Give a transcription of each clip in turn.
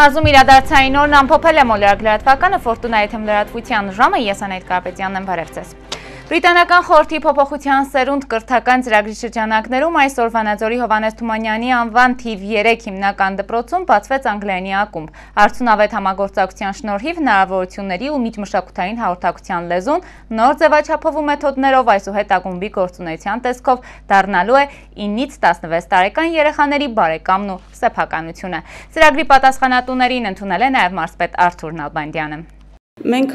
Մարզում իրադարձային օրն ամփոփել է մոլորակ լրատվականը Ֆորտունայի թեմ լրատվության ժամը, ես Անետ Կարպետյանն եմ, բարև ձեզ։ Բրիտանական խորհրդի փոփոխության սերունդ կրթական ծրագրի շրջանակներում այսօր Վանաձորի Հովանես Թումանյանի անվան թիվ 3 հիմնական դպրոցում բացվեց անգլերենի ակումբ։ Արդյունավետ համագործակցության շնորհիվ հնարավորությունների ու միջմշակութային հաղորդակցության լեզուն նոր ձևաչափով ու մեթոդներով այսուհետ ակումբի գործունեության տեսքով դառնալու է 9-ից 16 տարեկան երեխաների բարեկամն ու սեփականությունը։ Ծրագրի պատասխանատուներին ընդունել է նաև մարզպետ Արթուր Նալբանդյանը։ Մենք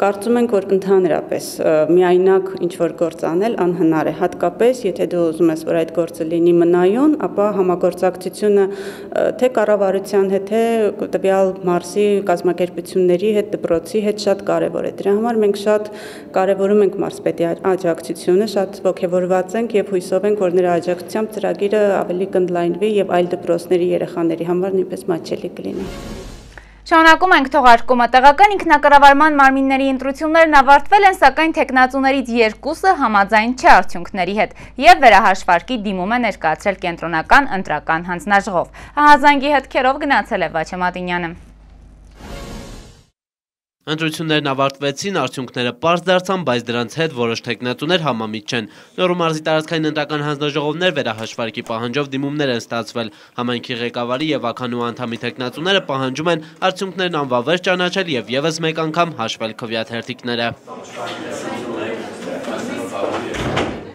կարծում ենք, որ ընդհանրապես միայնակ ինչ որ գործ անել անհնար է, հատկապես եթե դու ուզում ես, որ այդ գործը լինի մնայուն, ապա համագործակցությունը թե կառավարության հետ, թե տվյալ մարզի կազմակերպությունների հետ, դպրոցի հետ շատ կարևոր է։ Դրա համար մենք շատ կարևորում ենք մարզպետի աջակցությունը, շատ ողջավորված ենք եւ հույսով ենք, որ նրա աջակցությամբ ծրագիրը ավելի կընդլայնվի եւ այլ դպրոցների երեխաների համար նույնպես մատչելի կլինի։ Շարունակում ենք թողարկումը տեղական ինքնակառավարման մարմինների ընտրություններն ավարտվել են, սակայն տեխնացուներից երկուսը համաձայն չէ արդյունքների հետ եւ վերահաշվարկի դիմում է ներկայացրել կենտրոնական ընտրական հանձնաժողով։ Ահազանգի հետքերով գնացել է Վաչե Մատինյանը։ Ընտրություններն ավարտվեցին, արդյունքները պարզ դարձան, բայց դրանց հետ որոշ թեկնածուներ համամիտ չեն։ Լոռու մարզի տարածքային ընտրական հանձնաժողովներ վերահաշվարկի պահանջով դիմումներ են ստացվել։ Համայնքի ղեկավարի եւ ականու անդամի թեկնածուները պահանջում են արդյունքներն անվավեր ճանաչել եւ եւս մեկ անգամ հաշվել քվեաթերթիկները։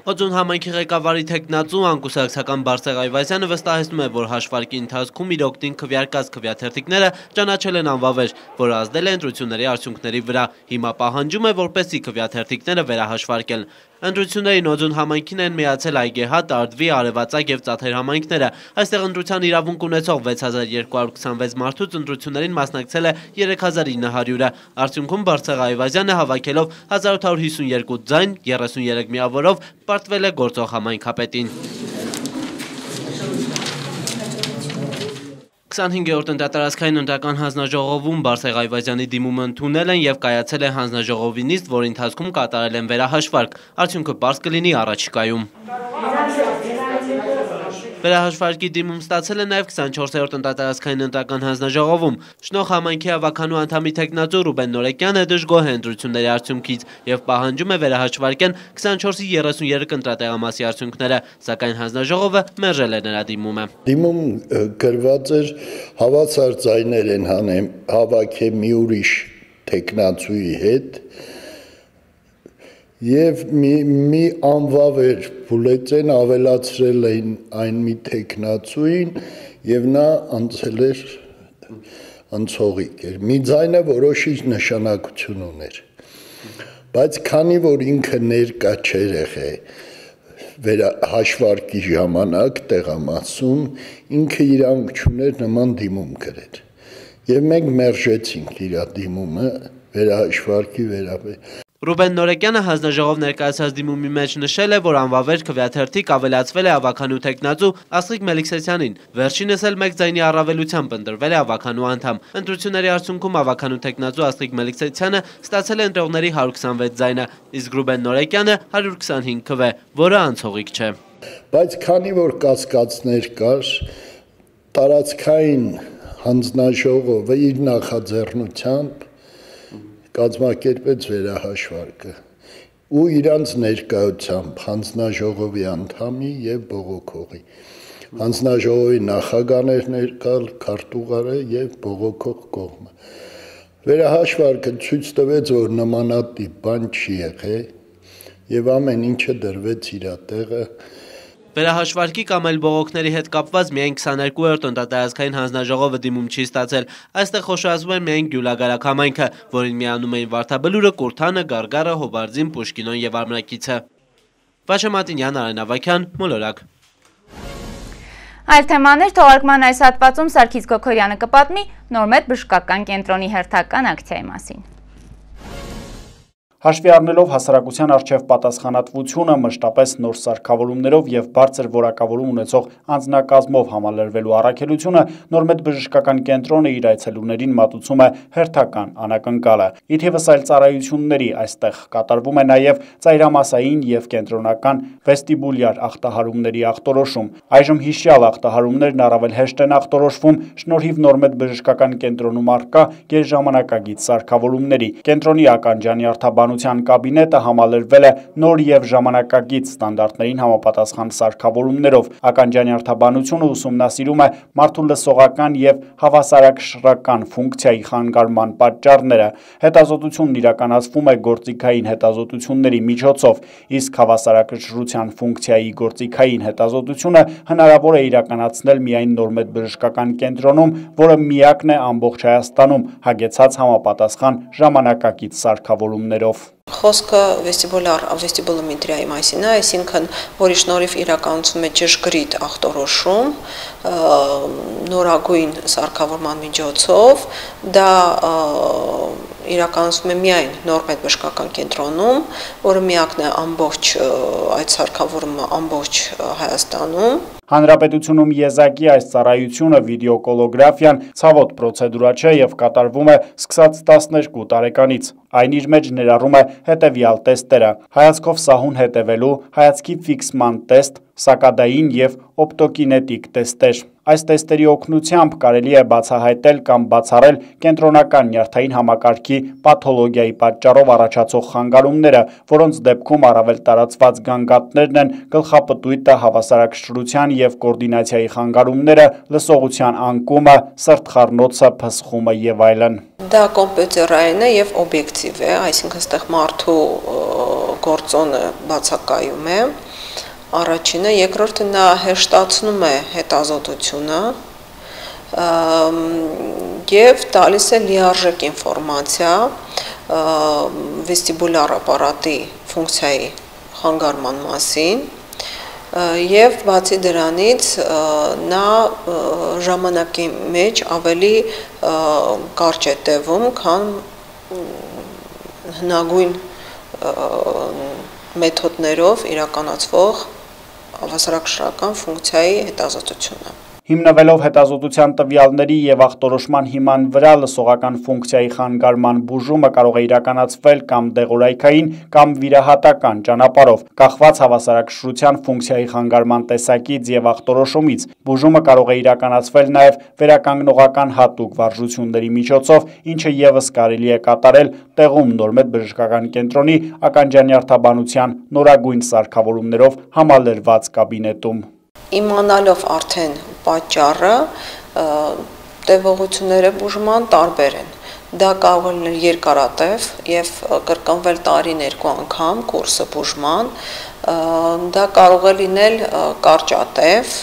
Օձուն համայնքի ղեկավարի թեկնածու անկուսակցական Բարսեղ Այվազյանը վստահեցնում է, որ հաշվարկի ընթացքում իր օգտին քվեարկած քվեաթերթիկները ճանաչել են անվավեր, որը ազդել է ընտրությունների արդյունքների վրա։ Հիմա պահանջում է, որպեսզի քվեաթերթիկները վերահաշվարկեն։ Ընտրություններին օձուն համայնքին են միացել այգեհա, տարդվի, արևածակ և ծաթեր համայնքները։ Այստեղ ընտրության իրավունք ունեցող 6226 մարդուց ընտրություններին մասնակցել է 3900-ը։ Արդյունքում Բարսեղ Այվազյանը հավաքելով 1852 ձայն 33 միավորով պարտվել է գործող համայնքապետին։ 25-րդ ընտրատարածքային ընտրական հանձնաժողովում Բարսեղ Այվազյանի դիմումը ընդունել են եւ կայացել է հանձնաժողովի նիստ, որի ընթացքում կատարել են վերահաշվարկ։ Արդյունքը պարզ կլինի առաջիկայում։ Վերահաշվարկի դիմում ստացել է նաև 24-րդ ընտրատարածքային ընտրական հանձնաժողովում։ Շնորհ համայնքի ավականու անդամի տեխնատու Ռուբեն Նորեկյանը դժգոհ է ընտրությունների արդյունքից եւ պահանջում է վերահաշվարկեն 24-ի 33 ընտրատեղամասի արդյունքները, սակայն հանձնաժողովը մերժել է նրա դիմումը։ Դիմում գրված էր հավասար ձայներ են հանեմ հավաքը մի ուրիշ տեխնացուի հետ եւ մի մի անվավեր բուլետեն ավելացրել էին այն մի տեխնացուին եւ նա անցել էր անցողիկ էր մի ձայնը որոշիչ նշանակություն ուներ բայց քանի որ ինքը ներկա չէր եղել հաշվարկի ժամանակ տեղամասում ինքը իրանք չուներ նման դիմում գրել եւ մենք մերժեցինք իր դիմումը վերահաշվարկի վերաբերյալ Ռուբեն Նորեկյանը հանձնաժողով ներկայացած դիմումի մեջ նշել է, որ անվավեր քվեաթերթիկ ավելացվել է ավականու տեխնացու Ասղիկ Մելիքսեցյանին։ Վերջինս էլ մեկ ձայնի առավելությամբ ընտրվել է ավականու անդամ։ Ընտրությունների արդյունքում ավականու տեխնացու Ասղիկ Մելիքսեցյանը ստացել է ընտրողների 126 ձայնը, իսկ Ռուբեն Նորեկյանը 125 քվե, որը անցողիկ չէ։ Բայց քանի որ կասկածներ կար, տարածքային հանձնաժողովը իր նախաձեռնությամբ կազմակերպեց վերահաշվարկը ու իրանց ներկայությամբ հանձնաժողովի անդամի եւ բողոքողի հանձնաժողովի նախագաներ ներկալ քարտուղարը եւ բողոքող կողմը վերահաշվարկը ցույց տվեց որ նմանատիպ բան չի եղել եւ ամեն ինչը դրվեց իր տեղը Վերահաշվարկի կամ այլ բողոքների հետ կապված միայն 22-րդ ընտրատարածքային հանձնաժողովը դիմում չի ստացել։ Այստեղ խոշորացվում է միայն Գյուլագարակ համայնքը, որին միանում էին Վարդաբլուրը, Կուրթանը, Գարգարը, Հոբարձին, Պուշկինոն եւ Արմրակիցը։ Վաշե Մատինյան, Արեն Ավակյան, Մոլորակ։ Այլ թեմաներ թողարկման այս հատվածում Սարգիս Գոքորյանը կպատմի նորմետ բժշկական կենտրոնի հերթական ակցիայի մասին։ Հաշվի առնելով հասարակության արչև պատասխանատվությունը մշտապես նոր սարքավորումներով եւ բարձր որակավորում ունեցող անձնակազմով համալրվելու առաքելությունը Նորմետ բժշկական կենտրոնը իր այցելուներին մատուցում է հերթական անակնկալը։ Իթևս այլ ծառայությունների այստեղ կատարվում է նաեւ ծայրամասային եւ կենտրոնական վեստիբուլյար ախտահարումների ախտորոշում։ Այժմ հիշյալ ախտահարումներն առավել հեշտ են ախտորոշվում շնորհիվ Նորմետ բժշկական կենտրոնում արկա գերժամանակագից սարքավորումների։ Կենտրոնի ականջանի արդաբանության Պաշտպանության կաբինետը համալրվել է նոր եւ ժամանակագից ստանդարտներին համապատասխան սարքավորումներով։ Ականջանի արտաբանությունը ուսումնասիրում է մարդու լսողական եւ հավասարակշռական ֆունկցիայի խանգարման պատճառները։ Հետազոտությունն իրականացվում է գործիքային հետազոտությունների միջոցով, իսկ հավասարակշռության ֆունկցիայի գործիքային հետազոտությունը հնարավոր է իրականացնել միայն Նորմետ բժշկական կենտրոնում, որը միակն է ամբողջ Հայաստանում հագեցած համապատասխան ժամանակակից սարքավորումներով Խոսքը վեստիբուլար վեստիբուլոմետրիայի մասին է, այսինքն որի շնորհիվ իրականացում է ճշգրիտ ախտորոշում նորագույն սարքավորման միջոցով, դա իրականացվում է միայն Նորմետ բժշկական կենտրոնում, որը միակն է ամբողջ այդ սարքավորումը ամբողջ Հայաստանում։ Հանրապետությունում եզակի այս ծառայությունը վիդեոկոլոգրաֆիան ցավոտ պրոցեդուրա չէ եւ կատարվում է սկսած 12 տարեկանից։ Այն իր մեջ ներառում է հետևյալ տեստերը. հայացքով սահուն հետևելու, հայացքի ֆիքսման տեստ, սակադային եւ օպտոկինետիկ տեստեր։ Այս տեստերի օգնությամբ կարելի է բացահայտել կամ բացառել կենտրոնական նյարդային համակարգի պաթոլոգիայի պատճառով առաջացող խանգարումները, որոնց դեպքում առավել տարածված գանգատներն են գլխապտույտը, հավասարակշռության եւ կոորդինացիայի խանգարումները, լսողության անկումը, սրտխառնոցը, փսխումը եւ այլն։ Դա կոմպյուտերային է եւ օբյեկտիվ է, այսինքն այստեղ մարդու գործոնը բացակայում է առաջինը, երկրորդը նա հեշտացնում է հետազոտությունը եւ տալիս է լիարժեք ինֆորմացիա վեստիբուլար ապարատի ֆունկցիայի խանգարման մասին եւ բացի դրանից նա ժամանակի մեջ ավելի կարճ է տևում, քան հնագույն մեթոդներով իրականացվող հավասարակշռական ֆունկցիայի հետազոտությունը Հիմնվելով հետազոտության տվյալների եւ ախտորոշման հիման վրա լսողական ֆունկցիայի խանգարման բուժումը կարող է իրականացվել կամ դեղորայքային կամ վիրահատական ճանապարհով, կախված հավասարակշռության ֆունկցիայի խանգարման տեսակից եւ ախտորոշումից։ Բուժումը կարող է իրականացվել նաեւ վերականգնողական հատուկ վարժությունների միջոցով, ինչը եւս կարելի է կատարել տեղում նորմետ բժշկական կենտրոնի ականջանի արտաբանության նորագույն սարքավորումներով համալրված կաբինետում իմանալով արդեն պատճառը տևողությունները բուժման տարբեր են դա կարող է լինել երկարատև եւ կրկնվել տարին երկու անգամ կուրսը բուժման դա կարող է լինել կարճատև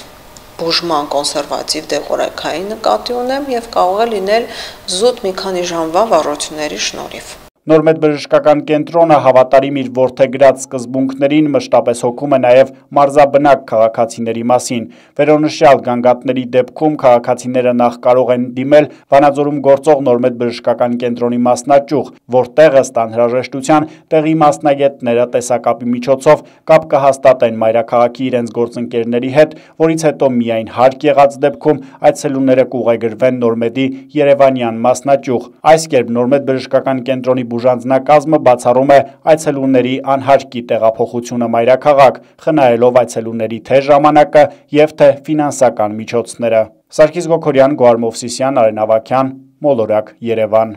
բուժման կոնսերվատիվ դեղորայքային նկատի ունեմ եւ կարող է լինել զուտ մի քանի ժամվա վարությունների շնորհիվ Նորմետ բժշկական կենտրոնը հավատարիմ իր որդեգրած սկզբունքներին մշտապես հոգում է նաև մարզաբնակ քաղաքացիների մասին։ Վերոնշյալ գանգատների դեպքում քաղաքացիները նախ կարող են դիմել Վանաձորում գործող Նորմետ բժշկական կենտրոնի մասնաճյուղ, որտեղ ըստ անհրաժեշտության տեղի մասնագետները տեսակապի միջոցով կապ կհաստատեն մայրաքաղաքի իրենց գործընկերների հետ, որից հետո միայն հարկ եղած դեպքում այցելուները կուղեգրվեն Նորմետի Երևանյան մասնաճյուղ։ Այս կերպ Նորմետ բժշկական կենտրոնի բուժանձնակազմը բացառում է այցելուների անհարկի տեղափոխությունը մայրաքաղաք, խնայելով այցելուների թե ժամանակը եւ թե ֆինանսական միջոցները։ Սարգիս Գոքորյան, Գոհար Մովսիսյան, Արեն Ավակյան, Մոլորակ, Երևան։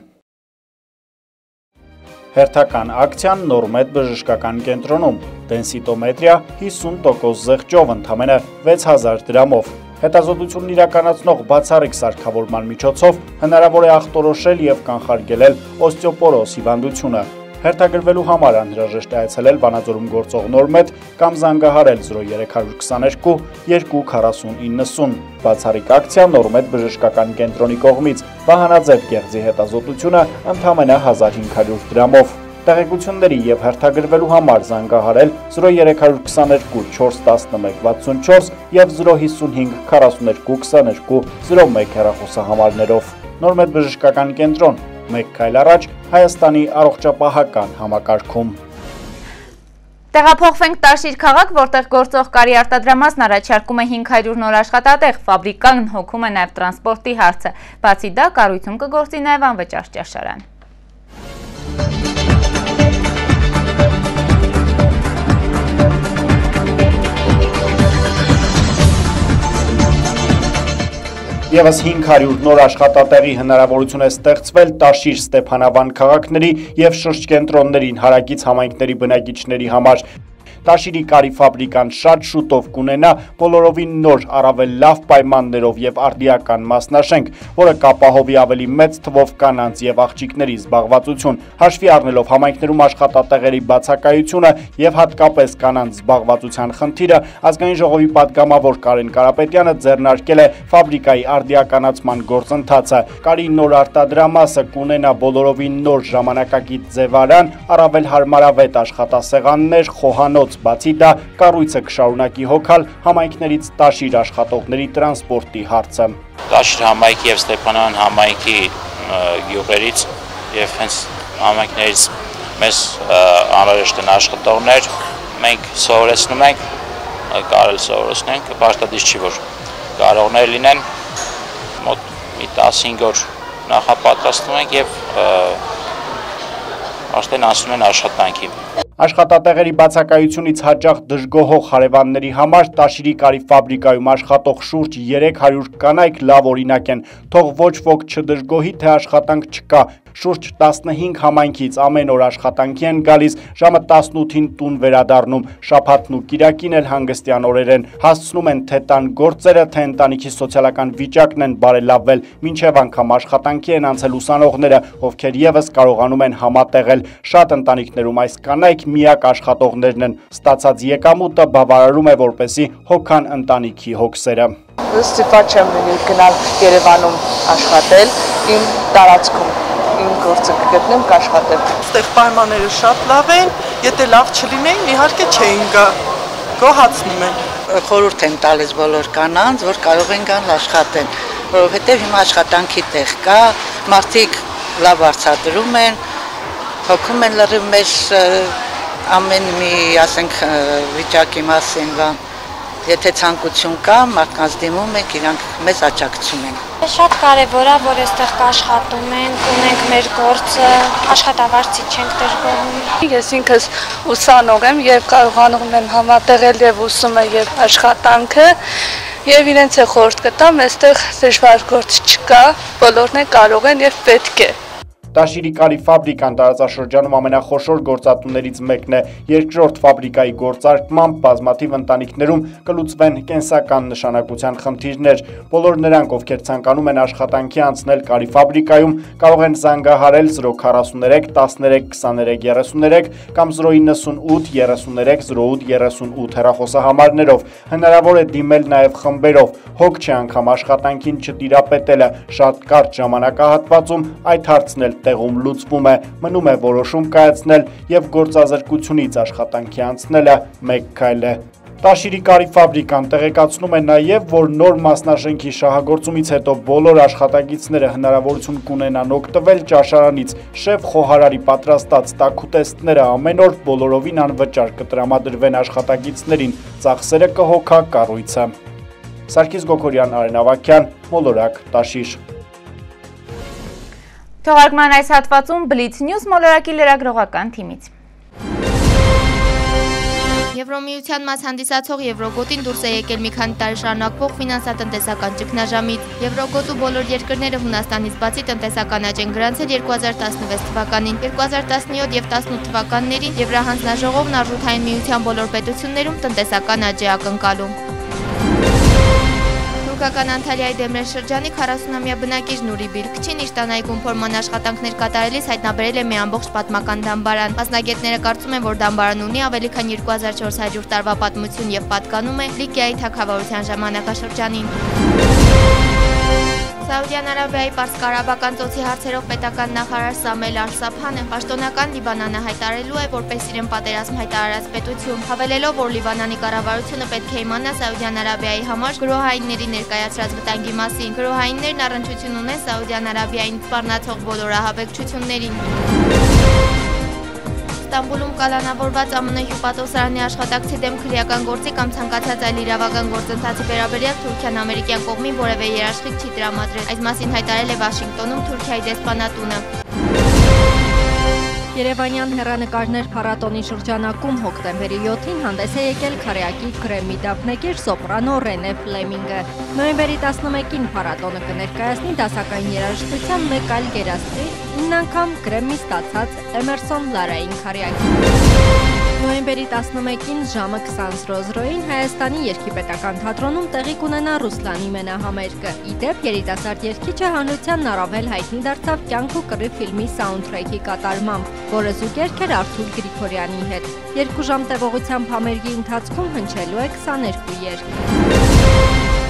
Հերթական ակցիան Նորմետ բժշկական կենտրոնում։ Դենսիտոմետրիա 50% զեղչով ընդամենը 6000 դրամով։ Հետազոտությունն իրականացնող բացառիկ սարքավորման միջոցով հնարավոր է ախտորոշել եւ կանխարգելել օստեոպորոզ հիվանդությունը։ Հերթագրվելու համար անհրաժեշտ է այցելել Վանաձորում գործող Նորմետ կամ զանգահարել 0322 24090։ Բացառիկ ակցիա Նորմետ բժշկական կենտրոնի կողմից Վահանաձև գեղձի հետազոտությունը ընդամենը 1500 դրամով տեղեկությունների եւ հերթագրվելու համար զանգահարել 0322 411 64 եւ 055 42 22 01 հեռախոսահամարներով։ Նորմետ բժշկական կենտրոն մեկ քայլ առաջ Հայաստանի առողջապահական համակարգում։ Տեղափոխվենք Տաշիր քաղաք, որտեղ գործող կարի արտադրամասն առաջարկում է 500 նոր աշխատատեղ, ֆաբրիկան հոգում է նաև տրանսպորտի հարցը։ Բացի դա, կառույցում կգործի նաև անվճար ճաշարան։ Եվս 500 նոր աշխատատեղի հնարավորություն է ստեղծվել Տաշիր Ստեփանավան քաղաքների եւ շրջկենտրոններին հարակից համայնքների բնակիչների համար։ Տաշիրի կարի ֆաբրիկան շատ շուտով կունենա բոլորովին նոր առավել լավ պայմաններով եւ արդիական մասնաշենք, որը կապահովի ավելի մեծ թվով կանանց եւ աղջիկների զբաղվածություն, հաշվի առնելով համայնքներում աշխատատեղերի բացակայությունը եւ հատկապես կանանց զբաղվածության խնդիրը, ազգային ժողովի падգամավոր Կարեն Կարապետյանը ձեռնարկել է ֆաբրիկայի արդիականացման գործընթացը։ Կարի նոր արտադրամասը կունենա բոլորովին նոր ժամանակակից ձևարան, առավել հարմարավետ աշխատասեղաններ, խոհանոց, Այդուհանդերձ բացի դա կառույցը կշարունակի հոգալ համայնքներից տաշիր աշխատողների տրանսպորտի հարցը։ Տաշիր համայնքի եւ Ստեփանան համայնքի յուղերից եւ հենց համայնքներից մեզ անհրաժեշտ են աշխատողներ, մենք սովորեցնում ենք, կարել սովորեցնենք, պարտադիր չի որ կարողներ լինեն մոտ մի 15 օր նախապատրաստում ենք եւ արդեն անցնում են աշխատանքի։ Աշխատատեղերի բացակայությունից հաճախ դժգոհող հարևանների համար Տաշիրի կարի ֆաբրիկայում աշխատող շուրջ 300 կանայք լավ օրինակ են։ Թող ոչ ոք չդժգոհի, թե աշխատանք չկա, շուրջ 15 համայնքից ամեն օր աշխատանքի են գալիս, ժամը 18-ին տուն վերադառնում, շաբաթն ու կիրակին էլ հանգստյան օրեր են, հասցնում են թե տան գործերը, թե ընտանիքի սոցիալական վիճակն են բարելավվել, մինչև անգամ աշխատանքի են անցել ուսանողները, ովքեր եւս կարողանում են համատեղել։ Շատ ընտանիքներում այս կանայք միակ աշխատողներն են։ Ստացած եկամուտը բավարարում է որպեսի հոգան ընտանիքի հոգսերը ստիպված չեմ լինի գնալ Երևանում աշխատել իմ տարածքում իմ գործը կգտնեմ, կաշխատեմ։ Այստեղ պայմանները շատ լավ են, եթե լավ չլինեին, իհարկե չէին գա։ Գոհացնում են։ Խորհուրդ եմ տալիս բոլոր կանանց, որ կարող են գալ աշխատեն, որովհետև հիմա աշխատանքի տեղ կա, մարդիկ լավ արծադրում են, հոգում են լրիվ մեր ամեն մի, ասենք, վիճակի մասին բան Եթե ցանկություն կա, մարդկանց դիմում ենք, իրանք մեզ աջակցում են։ Շատ կարևոր է, որ այստեղ կաշխատում ենք, ունենք մեր գործը, աշխատավարձի չենք դժգոհում։ Ես ինքս ուսանող եմ եւ կարողանում եմ համատեղել եւ ուսումը եւ աշխատանքը եւ իրենց է խորտ կտամ, այստեղ դժվար գործ չկա, բոլորն է կարող են եւ պետք է։ Տաշիրի կարի ֆաբրիկան տարածաշրջանում ամենախոշոր գործատուներից մեկն է։ Երկրորդ ֆաբրիկայի գործարկմամբ բազմաթիվ ընտանիքներում կլուծվեն կենսական նշանակության խնդիրներ։ Բոլոր նրանք, ովքեր ցանկանում են աշխատանքի անցնել կարի ֆաբրիկայում, կարող են զանգահարել 043 13 23 33 կամ 098 33 08 38 հեռախոսահամարներով։ Հնարավոր է դիմել նաև խմբերով։ Հոգ չէ անգամ աշխատանքին չտիրապետելը շատ կարճ ժամանակահատվածում այդ հարցն էլ տեղում լուծվում է, մնում է որոշում կայացնել եւ գործազրկությունից աշխատանքի անցնելը մեկ քայլ է։ Տաշիրի կարի ֆաբրիկան տեղեկացնում է նաև, որ նոր մասնաշենքի շահագործումից հետո բոլոր աշխատագիցները հնարավորություն կունենան օգտվել ճաշարանից։ Շեֆ խոհարարի պատրաստած տաքուտեստները ամեն օր բոլորովին անվճար կտրամադրվեն աշխատագիցներին, ծախսերը կհոգա կառույցը։ Սարգիս Գոկորյան, Արեն Ավակյան, Մոլորակ, Տաշիր։ Թողարկման այս հատվածում Blitz News մոլորակի լրագրողական թիմից։ Եվրոմիության մաս հանդիսացող Եվրոգոտին դուրս է եկել մի քանի տարի շարունակվող ֆինանսատնտեսական ճգնաժամից։ Եվրոգոտու բոլոր երկրները Հունաստանից բացի տնտեսական աճ են գրանցել 2016 թվականին, 2017 եւ 18 թվականներին Եվրահանձնաժողովն արժութային միության բոլոր պետություններում տնտեսական աճ է ակնկալում։ Թուրքական Անտալիայի Դեմրեն շրջանի 40-ամյա բնակիչ Նուրի Բիրքչին իր տանայգում փորման աշխատանքներ կատարելիս հայտնաբերել է մի ամբողջ պատմական դամբարան։ Մասնագետները կարծում են, որ դամբարանը ունի ավելի քան 2400 տարվա պատմություն եւ պատկանում է Լիկիայի թագավորության ժամանակաշրջանին։ Սաուդյան Արաբիայի Պարսկարաբական ծոցի հարցերով պետական նախարար Սամել Արսափանը պաշտոնական Լիբանանը հայտարարելու է որպես իրեն պատերազմ հայտարարած պետություն, հավելելով, որ Լիբանանի կառավարությունը պետք է իմանա Սաուդյան Արաբիայի համար գրոհայինների ներկայացրած վտանգի մասին։ Գրոհայիններն առնչություն ունեն Սաուդյան Արաբիային սպառնացող բոլոր ահաբեկչություններին։ Ստամբուլում կալանավորված ԱՄՆ հյուպատոսարանի աշխատակցի դեմ քրեական գործի կամ ցանկացած այլ իրավական գործընթացի վերաբերյալ Թուրքիան ամերիկյան կողմին որևէ երաշխիք չի տրամադրել։ Այս մասին հայտարարել է Վաշինգտոնում Թուրքիայի դեսպանատունը։ Երևանյան հերանեկարներ փառատոնի շրջանակում հոկտեմբերի 7-ին հանդես է եկել քարեակի Կրեմի դափնեկիր սոպրանո Ռենե Ֆլեմինգը։ Նոյեմբերի 11-ին փառատոնը կներկայացնի դասական երաժշտության մեկ այլ գերաստրի, 9 անգամ Կրեմի ստացած Էմերսոն Լարային քարեակի։ Նոյեմբերի 11-ին ժամը 20:00-ին Հայաստանի Երկիպետական թատրոնում տեղի կունենա Ռուսլանի մենահամերգը։ Իդեպ երիտասարդ երգիչը հանրությանն առավել հայտնի դարձավ «Կյանք ու կռիվ» ֆիլմի սաունդթրեքի կատարմամբ, որը զուգերգ էր Արթուր Գրիգորյանի հետ։ Երկու ժամ տևողությամբ համերգի ընթացքում հնչելու է 22 երգ։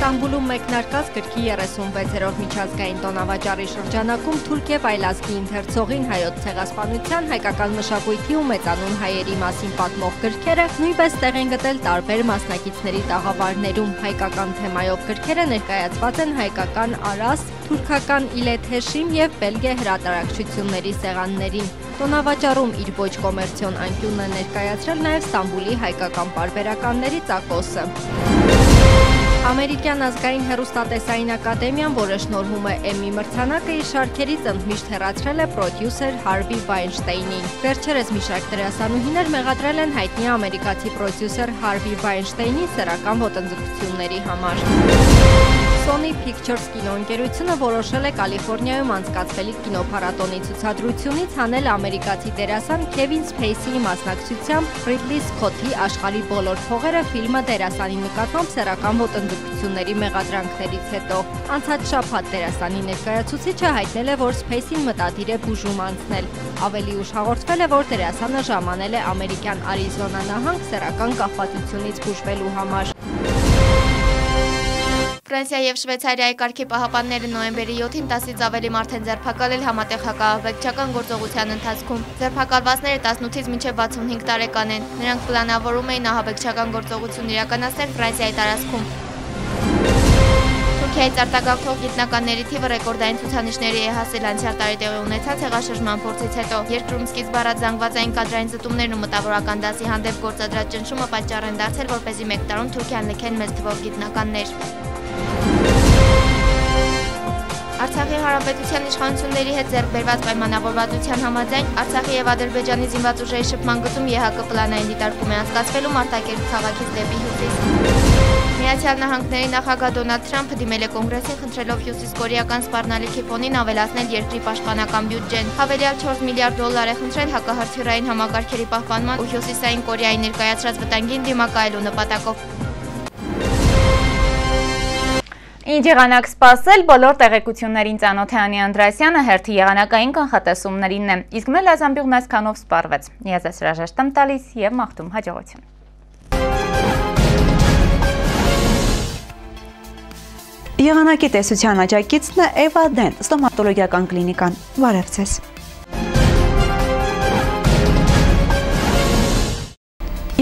Ստամբուլում մեկնարկած գրքի 36-րդ միջազգային տոնավաճառի շրջանակում Թուրքիև այլազգի ընթերցողին հայոց ցեղասպանության, հայկական մշակույթի ու մեծանուն հայերի մասին պատմող գրքերը նույնպես տեղ են գտել տարբեր մասնակիցների տաղավարներում։ Հայկական թեմայով գրքերը ներկայացված են հայկական Արաս, թուրքական Իլեթեշիմ եւ Բելգե հրատարակչությունների սեղաններին։ Տոնավաճառում իր ոչ կոմերցիոն անկյունն է ներկայացրել նաև Ստամբուլի հայկական պարբերականների ծակոսը։ Ամերիկյան ազգային հերոստատեսային ակադեմիան, որը շնորհում է Էմի մրցանակը, իր շարքերից ընդմիշտ հեռացրել է պրոդյուսեր Հարվի Վայնշտեյնին։ Վերջերս մի շարք դերասանուհիներ մեղադրել են հայտնի ամերիկացի պրոդյուսեր Հարվի Վայնշտեյնի սեռական ոտնձգությունների համար։ Sony Pictures կինոընկերությունը որոշել է Կալիֆոռնիայում անցկացվելիք կինոփառատոնի ցուցադրությունից հանել ամերիկացի դերասան Քևին Սփեյսիի մասնակցությամբ Ռիդլի Սքոթի աշխարհի բոլոր փողերը ֆիլմը դերասանի նկատմամբ սեռական ոտնձգությունների մեղադրանքներից հետո։ Անցած շաբաթ դերասանի ներկայացուցիչը հայտնել է, որ Սփեյսին մտադիր է բուժում անցնել։ Ավելի ուշ հաղորդվել է, որ դերասանը ժամանել է ամերիկյան Արիզոնա նահանգ սեռական կախվածությունից բուժվելու համար։ Ֆրանսիա եւ Շվեյցարիայի կարգի պահապանները նոյեմբերի 7-ին 10-ից ավելի մարդ են ձերբակալել համատեղ հակահաղորդչական գործողության ընթացքում։ Ձերբակալվածները 18-ից մինչև 65 տարեկան են։ Նրանք պլանավորում էին ահաբեկչական գործողություն իրականացնել Ֆրանսիայի տարածքում։ Թուրքիայից արտագաղթող գիտնականների թիվը ռեկորդային ցուցանիշների է հասել անցյալ տարի տեղի ունեցած հեղաշրջման փորձից հետո։ Երկրում սկիզբ առած զանգվածային կադրային զտումներն ու մտավորական դասի հանդեպ գործադրած ճնշումը պատճառ են դարձել, որպեսզի մեկ տարում Թուրքիան լքեն մեծ թվով գիտնականներ։ Արցախի հանրապետության իշխանությունների հետ ձեռք բերված պայմանավորվածության համաձայն Արցախի եւ Ադրբեջանի զինված ուժերի շփման գծում ԵՀԿ պլանային դիտարկում է անցկացվելու Մարտակերտ քաղաքից դեպի հյուսիս։ Միացյալ Նահանգների նախագահ Դոնալդ Թրամփը դիմել է կոնգրեսին խնդրելով հյուսիսկորեական սպառնալիքի ֆոնին ավելացնել երկրի պաշտպանական բյուջեն։ Հավելյալ 4 միլիարդ դոլար է խնդրել հակահրթիռային համակարգերի պահպանման ու հյուսիսային Կորեայի ներկայացրած վտանգին դիմակայելու նպատակով։ Ինչ եղանակ սպասել բոլոր տեղեկություններին ծանոթ է Անի Անդրասյանը հերթի եղանակային կանխատեսումներինն է, իսկ մեր լազամբյուղն այսքանով սպարվեց։ Ես ես հրաժեշտ եմ տալիս և մաղթում հաջողություն։ Եղանակի տեսության աջակիցն է Էվա Դեն, ստոմատոլոգիական կլինիկան։ Բարև ձեզ։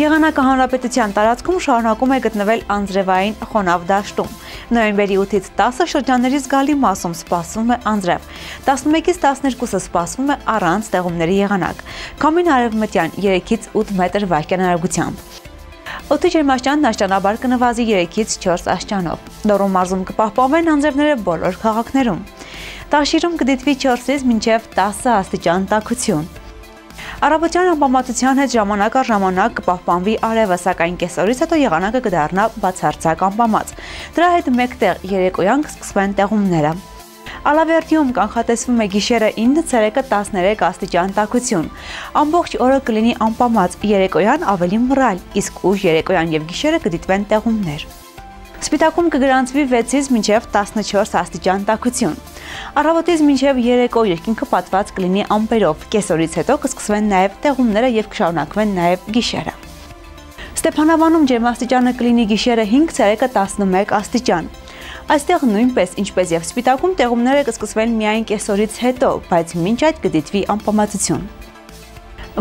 Եղանակը հանրապետության տարածքում շարունակում է գտնվել անձրևային խոնավ դաշտում։ Նոյեմբերի 8-ից 10-ը շրջանների զգալի մասում սպասվում է անձրև։ 11-ից 12-ը սպասվում է առանց տեղումների եղանակ։ Կամին արևմտյան 3-ից 8 մետր վայրկյան արագությամբ։ Օդի ջերմաստիճանն աշճանաբար կնվազի 3-ից 4 աշճանով։ Դորու մարզում կպահպանվեն անձրևները բոլոր քաղաքներում։ Տաշիրում կդիտվի 4-ից մինչև 10 աստիճան տաքություն։ Արաբության անպամատության հետ ժամանակ առ ժամանակ կպահպանվի արևը, սակայն կեսօրից հետո եղանակը կդառնա բացարձակ անպամած։ Դրա հետ մեկտեղ երեկոյան կսկսվեն տեղումները։ Ալավերդիում կանխատեսվում է գիշերը 9 ցերեկը 13 աստիճան տաքություն։ Ամբողջ օրը կլինի անպամած, երեկոյան ավելի մռայլ, իսկ ուշ երեկոյան եւ գիշերը կդիտվեն տեղումներ։ Սպիտակում կգրանցվի 6-ից մինչև 14 աստիճան տաքություն։ Առավոտից մինչև երեկո երկինքը պատված կլինի ամպերով, կեսօրից հետո կսկսվեն նաև տեղումները եւ կշարունակվեն նաև գիշերը։ Ստեփանավանում ջերմաստիճանը կլինի գիշերը 5 ցերեկը 11 աստիճան։ Այստեղ նույնպես, ինչպես եւ Սպիտակում տեղումները կսկսվեն միայն կեսօրից հետո, բայց մինչ այդ կդիտվի անպամացություն։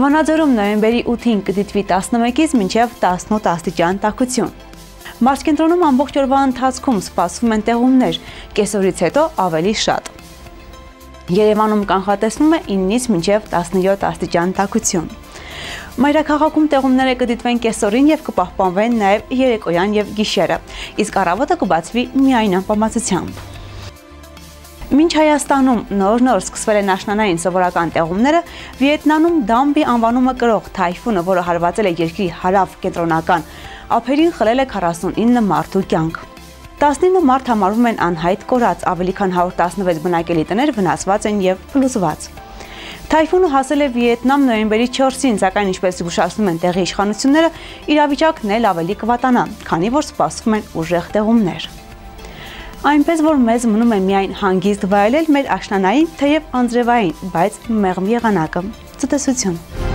Վանաձորում նոյեմբերի 8-ին կդիտվի 11-ից մինչև 18 աստիճան տաքություն։ Մարզկենտրոնում ամբողջ օրվա ընթացքում սպասվում են տեղումներ, կեսօրից հետո ավելի շատ։ Երևանում կանխատեսվում է 9-ից մինչև 17 աստիճան տաքություն։ Մայրաքաղաքում տեղումները կդիտվեն կեսօրին եւ կպահպանվեն նաեւ երեկոյան եւ գիշերը, իսկ առավոտը կբացվի միայն անպամացությամբ։ Մինչ Հայաստանում նոր-նոր սկսվել են աշնանային սովորական տեղումները, Վիետնամում Դամբի անվանումը կրող թայֆունը, որը հարվածել է երկրի հարավ կենտրոնական ափերին խլել է 49 մարդու կյանք։ 19 մարդ համարվում են անհայտ կորած, ավելի քան 116 բնակելի տներ վնասված են եւ փլուզված։ Թայֆունը հասել է Վիետնամ նոյեմբերի 4-ին, սակայն ինչպես զգուշացնում են տեղի իշխանությունները, իրավիճակն էլ ավելի կվատանա, քանի որ սպասվում են ուժեղ տեղումներ։ Այնպես որ մեզ մնում է միայն հանգիստ վայելել մեր աշնանային, թեև անձրևային, բայց մեղմ եղանակը։ Ցտեսություն։